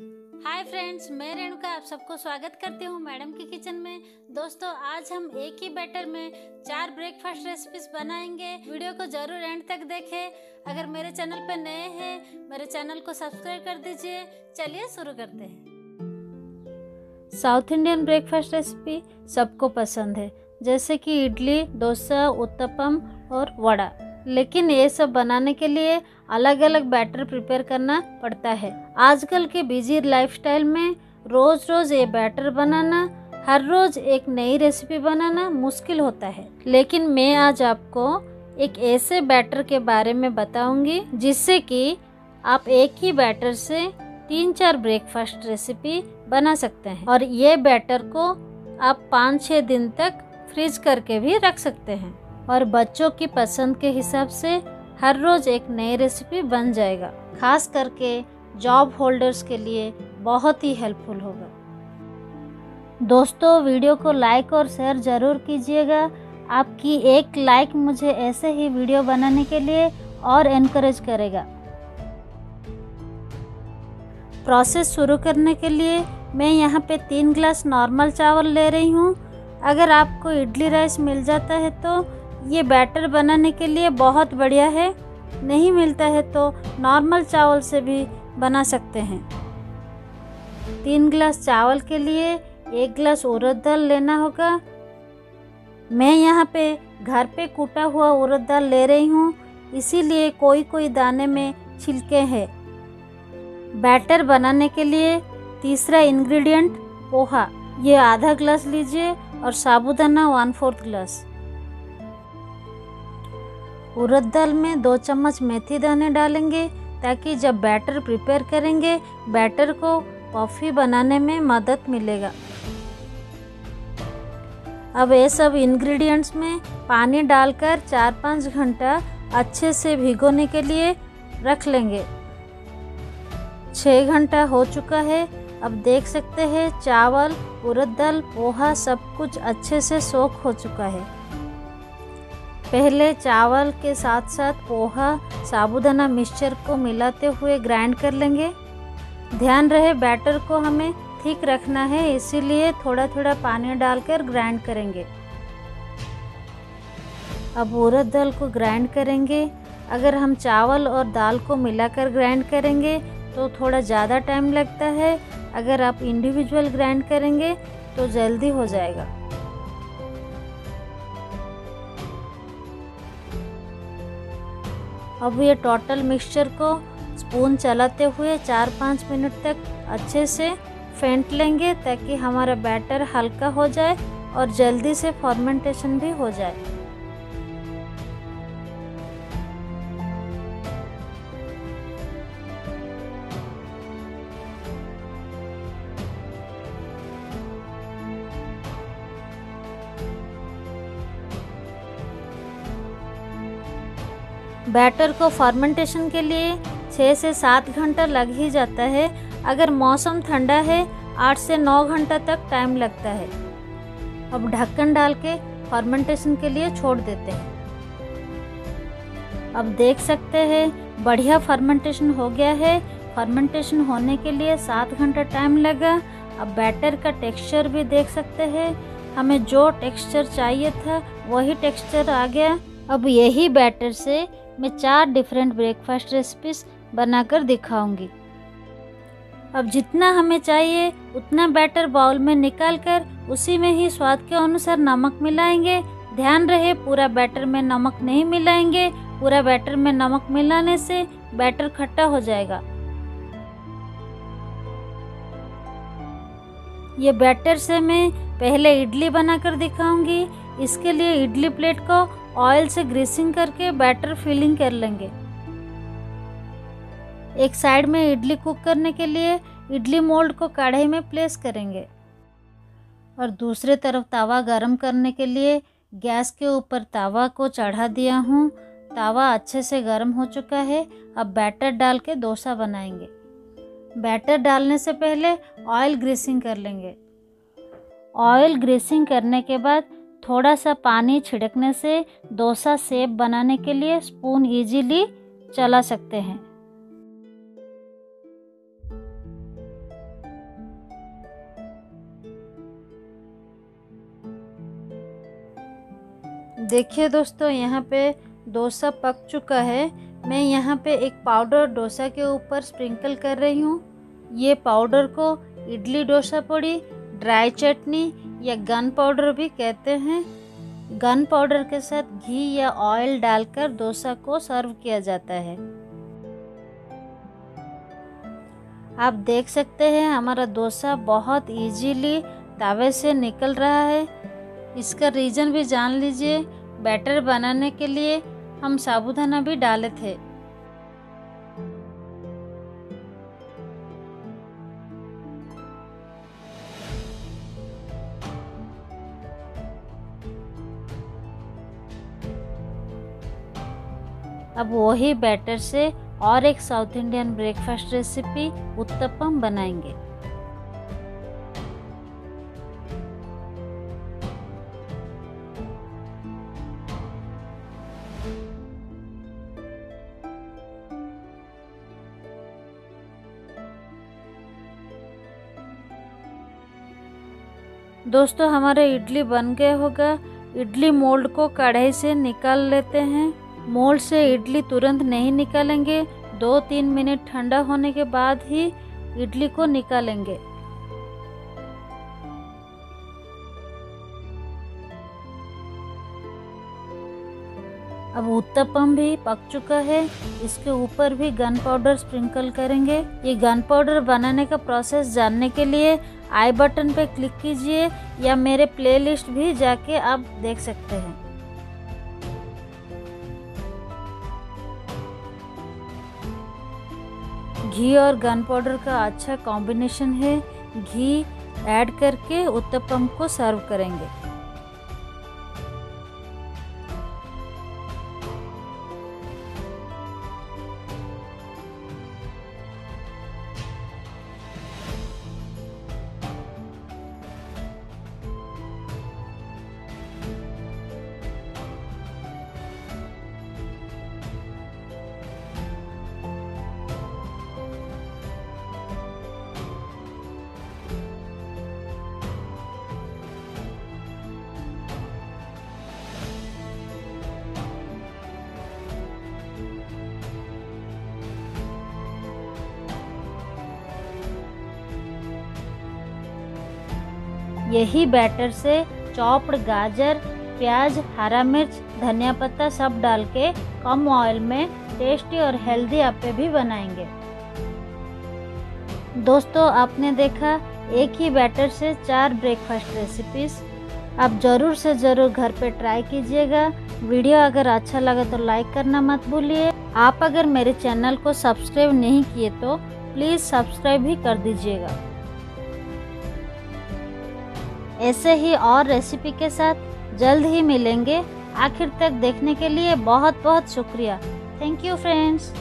Hi friends, मैं रेणुका आप सबको स्वागत करती हूँ मैडम की किचन में। दोस्तों, आज हम एक ही बैटर में चार ब्रेकफास्ट रेसिपीज़ बनाएँगे। वीडियो को ज़रूर एंड तक देखें। अगर मेरे चैनल पर नए हैं, मेरे चैनल को सब्सक्राइब कर दीजिए। चलिए शुरू करते हैं। साउथ इंडियन ब्रेकफास्ट रेसिपी सबको पसंद है, जैसे कि इडली, डोसा, उत्तपम और वड़ा। लेकिन ये सब बनाने के लिए अलग अलग बैटर प्रिपेयर करना पड़ता है। आजकल के बिज़ी लाइफस्टाइल में रोज रोज ये बैटर बनाना, हर रोज एक नई रेसिपी बनाना मुश्किल होता है। लेकिन मैं आज आपको एक ऐसे बैटर के बारे में बताऊँगी, जिससे कि आप एक ही बैटर से तीन चार ब्रेकफास्ट रेसिपी बना सकते हैं। और ये बैटर को आप पाँच छः दिन तक फ्रीज करके भी रख सकते हैं। और बच्चों की पसंद के हिसाब से हर रोज एक नई रेसिपी बन जाएगा। खास करके जॉब होल्डर्स के लिए बहुत ही हेल्पफुल होगा। दोस्तों, वीडियो को लाइक और शेयर ज़रूर कीजिएगा। आपकी एक लाइक मुझे ऐसे ही वीडियो बनाने के लिए और इनक्रेज करेगा। प्रोसेस शुरू करने के लिए मैं यहाँ पे तीन ग्लास नॉर्मल चावल ले रही हूँ। अगर आपको इडली राइस मिल जाता है तो ये बैटर बनाने के लिए बहुत बढ़िया है। नहीं मिलता है तो नॉर्मल चावल से भी बना सकते हैं। तीन गिलास चावल के लिए एक गिलास उड़द दाल लेना होगा। मैं यहाँ पे घर पे कूटा हुआ उड़द दाल ले रही हूँ। इसीलिए कोई कोई दाने में छिलके हैं। बैटर बनाने के लिए तीसरा इंग्रेडिएंट पोहा। ये आधा ग्लास लीजिए और साबुदाना वन फोर्थ ग्लास। उड़द दाल में दो चम्मच मेथी दाने डालेंगे ताकि जब बैटर प्रिपेयर करेंगे, बैटर को कॉफ़ी बनाने में मदद मिलेगा। अब ये सब इंग्रेडिएंट्स में पानी डालकर चार पाँच घंटा अच्छे से भिगोने के लिए रख लेंगे। छः घंटा हो चुका है। अब देख सकते हैं, चावल उड़द दाल, पोहा सब कुछ अच्छे से सोख हो चुका है। पहले चावल के साथ साथ पोहा, साबुदाना मिक्सचर को मिलाते हुए ग्राइंड कर लेंगे। ध्यान रहे बैटर को हमें ठीक रखना है, इसीलिए थोड़ा थोड़ा पानी डालकर ग्राइंड करेंगे। अब उड़द दाल को ग्राइंड करेंगे। अगर हम चावल और दाल को मिलाकर ग्राइंड करेंगे तो थोड़ा ज़्यादा टाइम लगता है। अगर आप इंडिविजुअल ग्राइंड करेंगे तो जल्दी हो जाएगा। अब ये टोटल मिक्सचर को स्पून चलाते हुए चार पाँच मिनट तक अच्छे से फेंट लेंगे ताकि हमारा बैटर हल्का हो जाए और जल्दी से फॉर्मेंटेशन भी हो जाए। बैटर को फर्मेंटेशन के लिए छः से सात घंटा लग ही जाता है। अगर मौसम ठंडा है, आठ से नौ घंटा तक टाइम लगता है। अब ढक्कन डाल के फर्मेंटेशन के लिए छोड़ देते हैं। अब देख सकते हैं, बढ़िया फर्मेंटेशन हो गया है। फर्मेंटेशन होने के लिए सात घंटा टाइम लगा। अब बैटर का टेक्सचर भी देख सकते हैं। हमें जो टेक्सचर चाहिए था, वही टेक्सचर आ गया। अब यही बैटर से मैं चार डिफरेंट ब्रेकफास्ट रेसिपीज़ बनाकर दिखाऊँगी। अब जितना हमें चाहिए, उतना बैटर बाउल में निकाल कर उसी में ही स्वाद के अनुसार नमक मिलाएँगे। ध्यान रहे, पूरा बैटर में नमक नहीं मिलाएँगे। पूरा बैटर में नमक मिलाने से बैटर खट्टा हो जाएगा। ये बैटर से मैं पहले इडली बनाकर दिखाऊँगी। इसके लिए इडली प्लेट को ऑयल से ग्रीसिंग करके बैटर फिलिंग कर लेंगे। एक साइड में इडली कुक करने के लिए इडली मोल्ड को कढ़ाई में प्लेस करेंगे। और दूसरे तरफ़ तवा गर्म करने के लिए गैस के ऊपर तवा को चढ़ा दिया हूँ। तवा अच्छे से गर्म हो चुका है। अब बैटर डाल के डोसा बनाएँगे। बैटर डालने से पहले ऑयल ग्रीसिंग कर लेंगे। ऑयल ग्रीसिंग करने के बाद थोड़ा सा पानी छिड़कने से डोसा सेब बनाने के लिए स्पून इजीली चला सकते हैं। देखिए दोस्तों, यहाँ पे डोसा पक चुका है। मैं यहाँ पे एक पाउडर डोसा के ऊपर स्प्रिंकल कर रही हूँ। ये पाउडर को इडली डोसा पड़ी, ड्राई चटनी या गन पाउडर भी कहते हैं। गन पाउडर के साथ घी या ऑयल डालकर डोसा को सर्व किया जाता है। आप देख सकते हैं, हमारा डोसा बहुत इजीली तावे से निकल रहा है। इसका रीज़न भी जान लीजिए। बैटर बनाने के लिए हम साबुदाना भी डाले थे। अब वही बैटर से और एक south Indian breakfast recipe uttapam बनाएँगे। दोस्तों, हमारा इडली बन गया होगा। इडली मोल्ड को कढ़ाई से निकाल लेते हैं। मोल्ड से इडली तुरंत नहीं निकालेंगे। दो तीन मिनट ठंडा होने के बाद ही इडली को निकालेंगे। अब उत्तपम भी पक चुका है। इसके ऊपर भी गन पाउडर स्प्रिंकल करेंगे। ये गन पाउडर बनाने का प्रोसेस जानने के लिए आई बटन पे क्लिक कीजिए या मेरे प्लेलिस्ट भी जाके आप देख सकते हैं। घी और गन पाउडर का अच्छा कॉम्बिनेशन है। घी ऐड करके उत्तपम को सर्व करेंगे। यही बैटर से चॉप्ड गाजर, प्याज, हरा मिर्च, धनिया पत्ता सब डाल के कम ऑयल में टेस्टी और हेल्दी आपे भी बनाएँगे। दोस्तों, आपने देखा, एक ही बैटर से चार ब्रेकफास्ट रेसिपीज़ आप ज़रूर से ज़रूर घर पे ट्राई कीजिएगा। वीडियो अगर अच्छा लगा तो लाइक करना मत भूलिए। आप अगर मेरे चैनल को सब्सक्राइब नहीं किए तो प्लीज़ सब्सक्राइब भी कर दीजिएगा। ऐसे ही और रेसिपी के साथ जल्द ही मिलेंगे। आखिर तक देखने के लिए बहुत बहुत शुक्रिया। Thank you friends